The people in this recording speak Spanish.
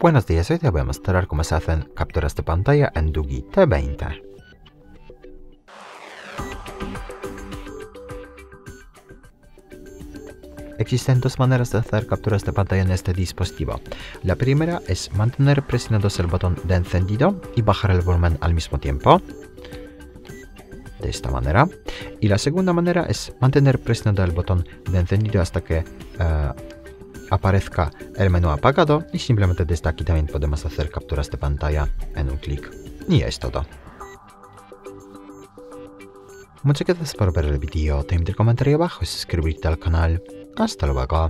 Buenos días, hoy te voy a mostrar cómo se hacen capturas de pantalla en Dugi T20. Existen dos maneras de hacer capturas de pantalla en este dispositivo. La primera es mantener presionados el botón de encendido y bajar el volumen al mismo tiempo. De esta manera. Y la segunda manera es mantener presionado el botón de encendido hasta que eh, aparezca el menú apagado y simplemente desde aquí también podemos hacer capturas de pantalla en un clic. Y es todo. Muchas gracias por ver el vídeo, te invito a comentario abajo y suscribirte al canal. Hasta luego.